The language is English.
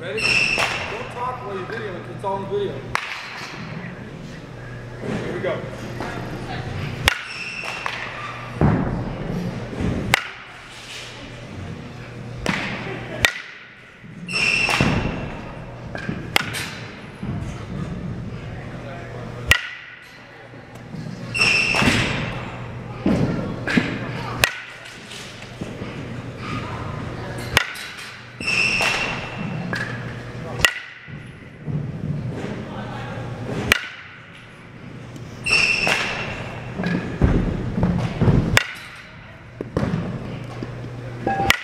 Ready? Don't talk while you're videoing, it's all in video. Here we go. Thank you